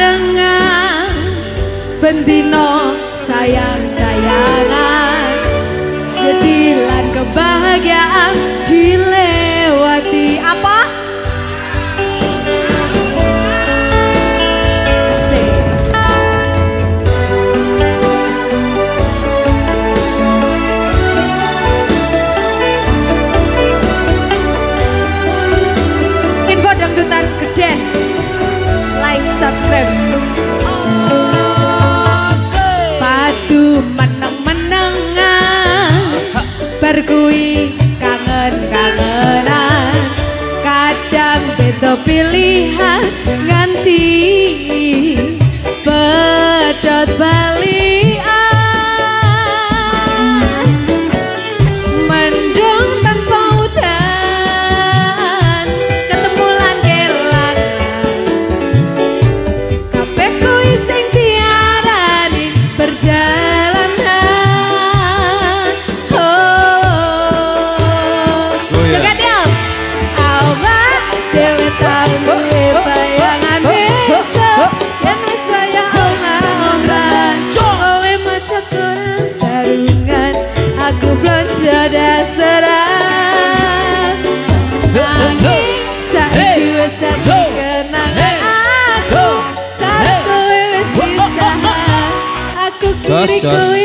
Dengan pendino sayang-sayangan sedilan kebahagiaan dilewati apa? subscribe. Padu meneng-menengan Berkui kangen-kangenan. Kadang beda pilihan Nganti pedot balik. bayangan desa Yang omah-omah macet sarungan Aku belanja aku. Aku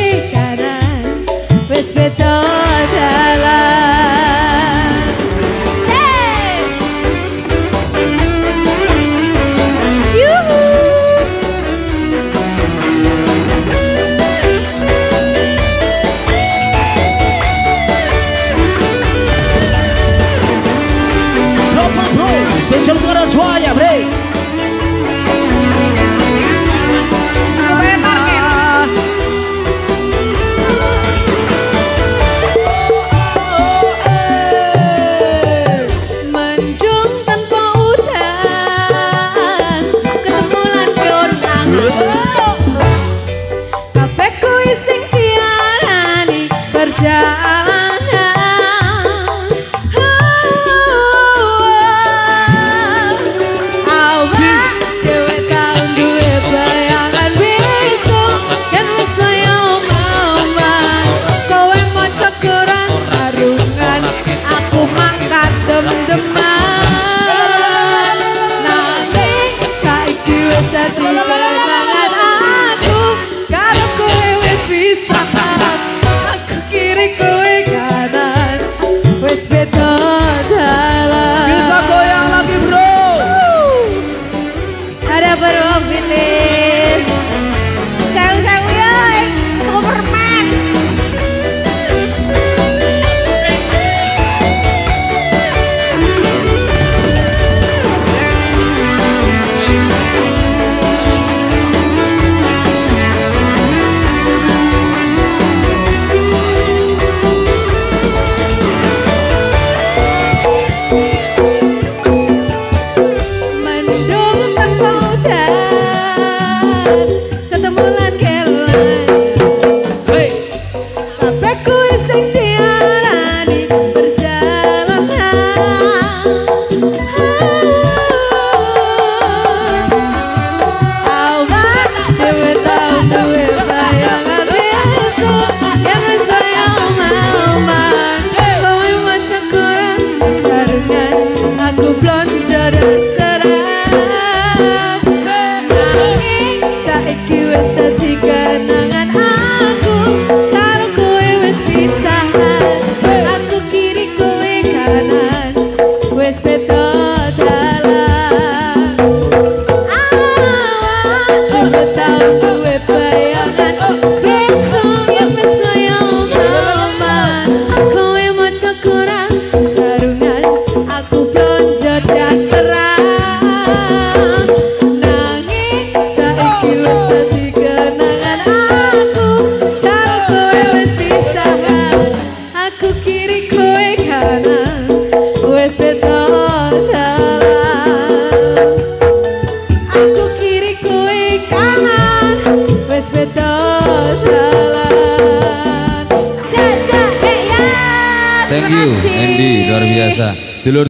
Dangerous Thank you Andy luar biasa.